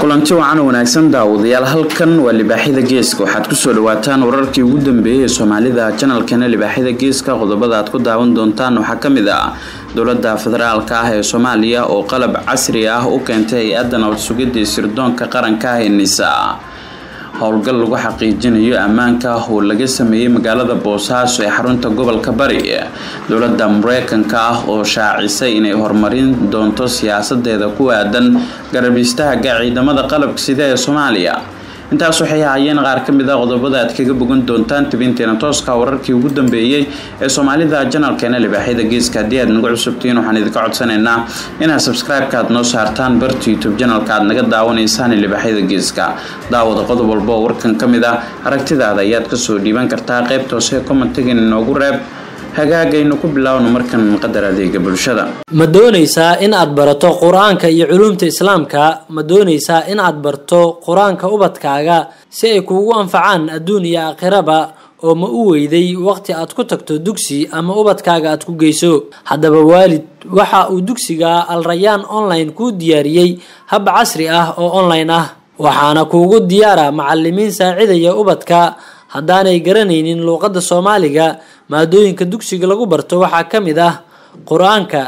kulanti wacan wanaagsan daawadayaal halkan waa libaaxyada geeska. Waxaad ku soo dhawaataan wararkii ugu dambeeyey ee soomaalida janalkana libaaxyada geeska. Qodobada aad ku daawan doontaan waxaa ka mid ah dowladda federaalka ah ee soomaaliya oo qalab casri ah u keentay hay'adda nabad sugidda sirdoonka qaranka ah ee nisa howlgal lagu xaqiijinayo ammaanka oo laga sameeyey magaalada boosaaso ee xarunta gobolka bari. Dowlada mareykanka ah oo shaacisay inay horumarin doonto siyaasadeeda ku aadan garab istaaga ciidamada qalabka sida ee soomaaliya intaas waxay ahaayeen qaar ka mid a qodobada aad kaga bogan doontaan tabinteena tooska wararkii ugu dambeeyey ee soomaalida janalkeena libaaxyada geeska. Haddii aad nagu cusubtihiin waxaan idinka codsanaynaa inaad subscribe-ka aad noo saartaan barta youtube janalka aad naga daawanaysaan libaaxyada geeska. Daawada qodob walba oo warkan ka mid ah aragtidaada ayaad ka soo dhiiban kartaa. Qaybta hoose commentigan inoogu reeb hagaagaynu ku bilaawno markan qadar adeega bulshada. Ma doonaysaa in aad barato qur'aanka iyo culuumta islaamka? Ma doonaysaa in aad barto qur'aanka ubadkaaga si ay kuugu anfacaan adduun iyo aakhiraba oo ma u weyday waqti aad ku tagto dugsi ama ubadkaaga aad ku geyso? Haddaba waalid waxa uu dugsiga alrayaan online kuu diyaariyey hab casri ah oo online ah. Waxaana kuugu diyaara macalimiin saacidaya ubadka. Haddaanay garanaynin luuqadda soomaaliga maadooyinka dugsiga lagu barto waxaa ka mid ah qur'aanka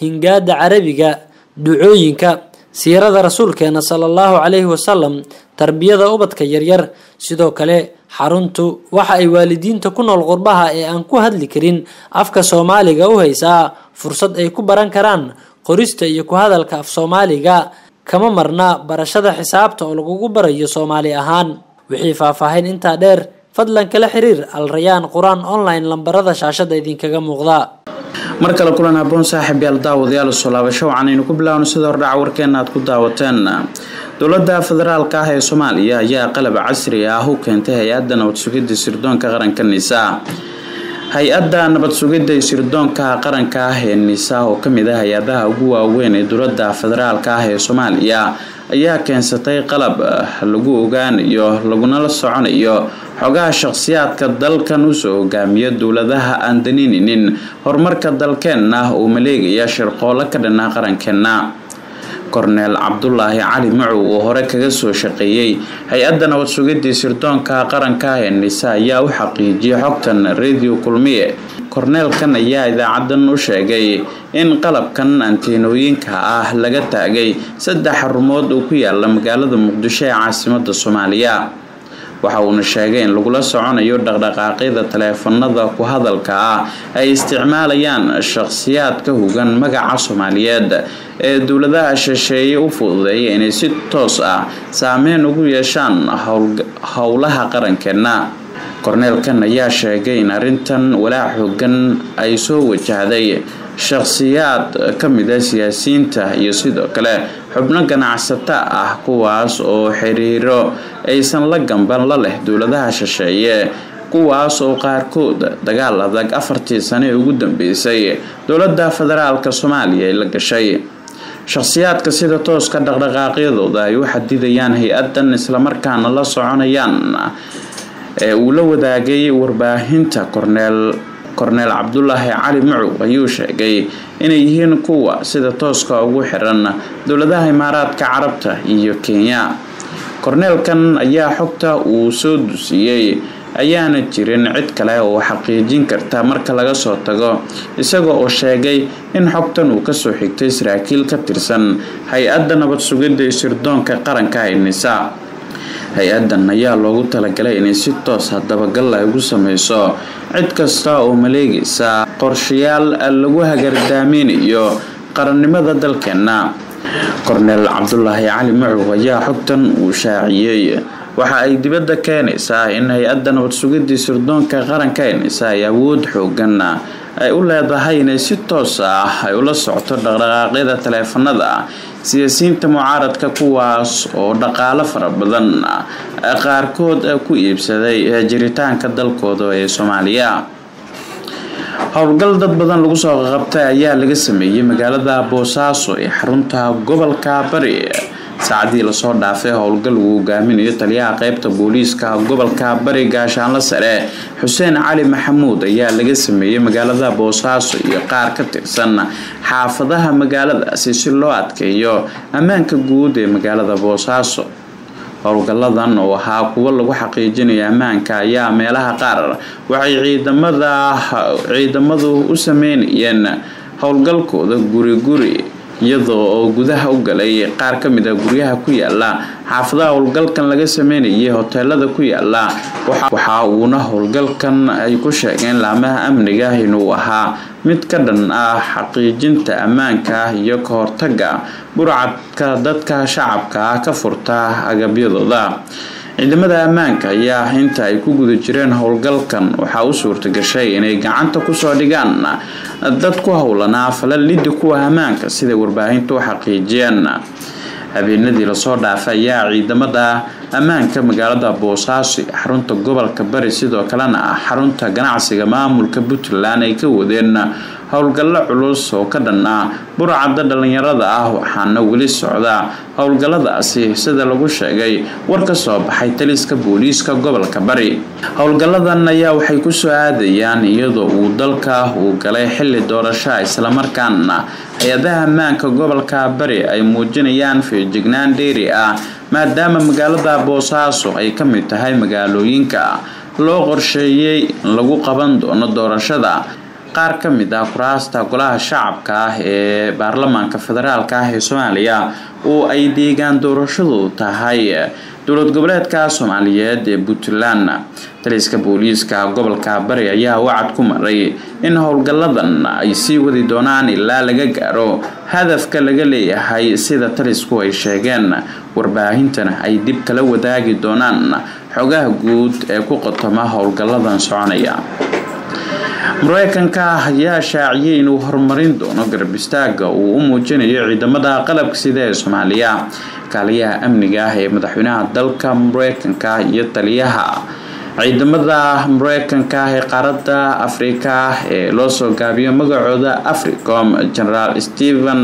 hingaada carabiga ducooyinka siirada rasuulkeena sala allahu calayhi wasalam tarbiyada ubadka yaryar sidoo kale xaruntu waxa ay waalidiinta ku nool qurbaha ee aan ku hadli karin afka soomaaliga u haysaa fursad ay ku baran karaan qorista iyo ku hadalka af soomaaliga kama marna barashada xisaabta oo lagugu barayo soomaali ahaan. Wixii faahfaahin intaa dheer fadlan kala xiriir alrayaan qur'aan online lambarada shaashada idinkaga muuqda. Mar kale kulan haboon saaxiib yaal daawadayaal soo laabasho waxaanaynu ku bilaawno sida hordhaca warkeena aad ku daawateen. Dowlada federaalka ah ee soomaaliya ayaa qalab casri ah u keentay hay'adda nabad sugidda sirdoonka qaranka nisa hay'adda nabad sugidda sirdoonka qaranka ah ee nisa oo ka mid ah hay'adaha ugu waaweyn ee dowladda federaalka ah ee soomaaliya ayaa keensatay qalab lagu ogaanayo laguna la soconayo xogaha shaqhsiyaadka dalkan u soo hogaamiya dowladaha aan danininin horumarka dalkeenna uu maleegaya shirqoolo ka dhanaa qarankeena korneel cabdulaahi cali macow oo hore kaga soo shaqeeyey hay'adda nabad sirdoonka qaranka ee nisa ayaa u xaqiijiyay xogtan radio kulmiye. Korneelkan ayaa idaacadan u sheegay in qalabkan anteenooyinka ah laga taagay saddex xarumood oo ku yaalla magaalada muqdisho ee caasimada soomaaliya waxa uuna sheegay in lagula soconayo dhaqdhaqaaqyada taleefanada ku hadalka ah ay isticmaalayaan shaqhsiyaad ka hogan magaca soomaaliyeed ee dowladaha shisheeye u fududeeya inay si toos ah saameyn ugu yeeshaan howlaha qarankeena. Korneelkan ayaa sheegay in arrintan walaac xoogan ay soo wajahday shaqhsiyaad ka mid a siyaasiyiinta iyo sidoo kale xubno ganacsato ah kuwaas oo xiriiro aysan la gamban la leh dowladaha shisheeye kuwaas oo qaarkood dagaal adag afartii sane ugu dambeysay dowladda federaalka soomaaliya ay la gashay. Shaqhsiyaadka sida tooska dhaqdhaqaaqyadooda ay u xadidayaan hay'adan islamarkaana la soconayaan ee uu la wadaagay warbaahinta korneel korneel cabdulaahi cali macow ayuu sheegay inay yihiin kuwa sida tooska ugu xiran dowladaha imaaraadka carabta iyo kenya. Korneelkan ayaa xogta uu soo dusiyey ayaana jirin cid kale oo xaqiijin karta marka laga soo tago isaga oo sheegay in xogtan uu ka soo xigtay saraakiil ka tirsan hay'adda nabad sugidda ee sirdoonka qaranka ee nisa hay'adan ayaa loogu talagalay inay si toosa dabagal ay ugu sameyso. Cid kasta oo maleegaysa qorshayaal lagu hagardaaminayo qarannimada dalkeena korneel cabdulaahi cali macow ayaa xogtan uu shaaciyey. Waxa ay dibadda keenaysaa in hay'adda nabad sirdoonka qaranka ee nisa ay awood xoogan ay u leedahay inay si toos ah ay ula socoto dhaqdhaqaaqyada taleefanada siyaasiyiinta mucaaradka kuwaas oo dhaqaalo fara badan qaarkood ku iibsaday jiritaanka dalkooda ee soomaaliya. Howlgal dad badan lagu soo qabtay ayaa laga sameeyey magaalada boosaaso ee xarunta gobolka bari saacadii la soo dhaafay howlgal uu hogaaminayo taliyaha qeybta booliiska gobolka bari gaashaanla sare. Xuseen cali maxamuud ayaa laga sameeyey magaalada boosaaso iyo qaar ka tirsan xaafadaha magaaladaasi si loo adkeeyo ammaanka guud ee magaalada boosaaso. Howlgalladan oo ahaa kuwo lagu xaqiijinayo ammaanka ayaa meelaha qaar waxay ciidamadu u sameynayeen howlgalkooda guri guri iyadoo oo gudaha u galay qaar ka mid a guryaha ku yaalla xaafadaha howlgalkan laga sameynayay hoteelada ku yaalla waxa uuna howlgalkan ay ku sheegeen laamaha amniga inuu ahaa mid ka dhan ah xaqiijinta ammaanka iyo ka hortaga burcadka dadka shacabka ka furta agabyadooda ciidamada ammaanka ayaa inta ay ku guda jireen howlgalkan. Waxaa u suurtagashay inay gacanta ku soo dhigaan dad ku howlanaa falalidi kuwa ammaanka siday warbaahintu u xaqiijiyeen. Habeenadii la soo dhaafay ayaa ciidamada ammaanka magaalada boosaaso xarunta gobolka bari sidoo kalena ah xarunta ganacsiga maamulka puntland ay ka wadeen howlgallo culus oo ka dhan ah burcadda dhalinyarada ah waxaana weli socda howlgalladaasi sida lagu sheegay war ka soo baxay taliska booliiska gobolka bari. Howlgalladan ayaa waxay ku soo aadayaan iyadoo uu dalka uu galay xilli doorasho islamarkaana hay'adaha ammaanka gobolka bari ay muujinayaan feejignaan dheeri ah maadaama magaalada boosaaso ay ka mid tahay magaalooyinka loo qorsheeyey in lagu qaban doono doorashada. Qaar ka mid ah kuraasta golaha shacabka ah ee baarlamaanka federaalk ah ee soomaaliya oo ay deegaan doorashadu tahay dowlad goboleedka soomaaliyeed ee puntland taliska booliiska gobolka bari ayaa wacad ku maray in howlgalladan ay sii wadi doonaan ilaa laga gaaro hadafka laga leeyahay sida talisku ay sheegeen. Warbaahintana ay dib kala wadaagi doonaan xogaha guud ee ku qotoma howlgalladan soconaya. Mareykanka ayaa shaaciyay inuu horumarin doono garab istaaga uu u muujinayo ciidamada qalabka sida ee soomaaliya kaaliyaha amniga ah ee madaxweynaha dalka mareykanka iyo taliyaha. Ciidamada mareykanka ee qaaradda afrika ee loo soo gaabiyo magacooda africom generaal stephen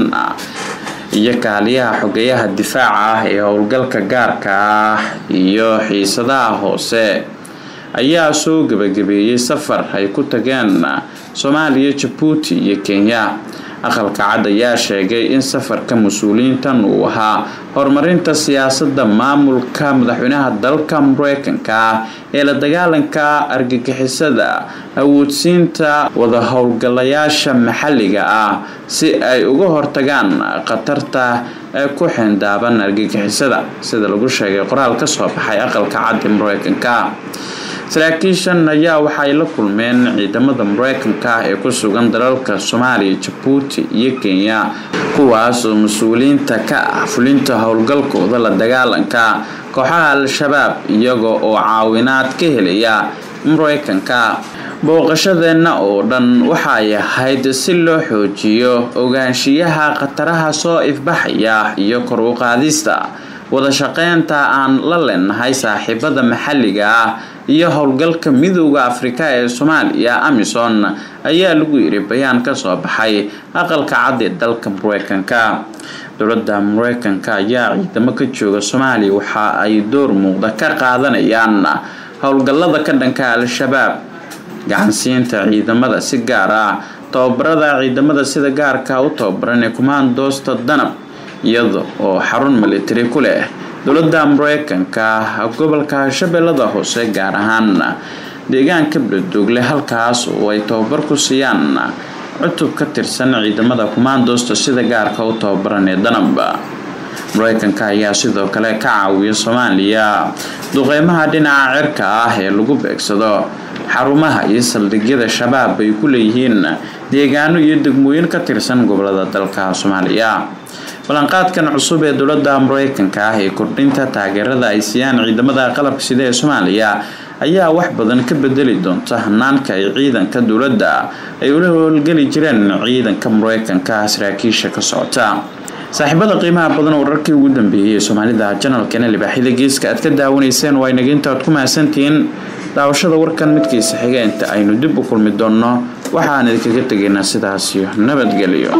iyo kaaliyaha xogeyaha difaaca ah ee howlgalka gaarka ah iyo xiisadaha hoose ayaa soo gabagabeeyey safar ay ku tageen soomaaliya jabuuti iyo kenya aqalka cad ayaa sheegay in safarka mas'uuliyiintan uu ahaa horumarinta siyaasadda maamulka madaxweynaha dalka mareykanka ee la dagaalanka argagixisada awoodsiinta wada howlgalayaasha maxalliga ah si ay uga hortagaan khatarta ee ku xeendaaban argagixisada. Sida lagu sheegay qoraal ka soo baxay aqalka cad ee mareykanka saraakiishan ayaa waxay la kulmeen ciidamada mareykanka ee ku sugan dalalka soomaaliya jabuuti iyo kenya kuwaas oo mas'uuliyiinta ka ah fulinta howlgalkooda la dagaalanka kooxaha al-shabaab iyaga oo caawinaad ka helaya mareykanka booqashadeenna oo dhan waxay ahayd si loo xoojiyo ogaanshiyaha khataraha soo ifbaxaya iyo kor u qaadista wada shaqeynta aan la leenahay saaxiibada maxalliga ah iyo howlgalka midooda afrika ee soomaaliya amison ayaa lagu yiri bayaan ka soo baxay aqalka cad ee dalka mareykanka. Dowladda mareykanka ayaa ciidamo ka jooga soomaaliya waxa ay door muuqda ka qaadanayaan howlgallada ka dhanka al-shabaab. Gacansiinta ciidamada si gaar ah tababarada ciidamada sida gaarka u tababaran ee kumaandoosta danab iyada oo xarun militari ku leh dowladda mareykanka gobolka shabeellada hoose gaar ahaan deegaanka beledoogle halkaas oo ay tababar ku siiyaan cutub ka tirsan ciidamada kumaandoosta sida gaarka u tababaran ee danaba mareykanka ayaa sidoo kale ka caawiya soomaaliya duqeymaha dhinaca cirka ah ee lagu beegsado xarumaha iyo saldhigyada shabaab ay ku leeyihiin deegaano iyo degmooyin ka tirsan gobollada dalka soomaaliya ballanqaadkan cusub ee dowladda mareykanka ah ee kordhinta taageerada ay siiyaan ciidamada qalabka sida ee soomaaliya ayaa wax badan ka bedeli doonta hanaanka ay ciidanka dowladda ay ula howlgeli jireen ciidanka mareykanka saraakiisha ka socota. Saaxiibada qiimaha badan wararkii ugu dambeeyey ee soomaalida janalkana libaaxyada geeska aad ka daawanayseen waa inaginta aad ku mahadsantihiin daawashada warkan midkiisa xiga inta aynu dib u kulmi doonno. Waxaan idinkaga tegaynaa sidaasiyo nabadgelyo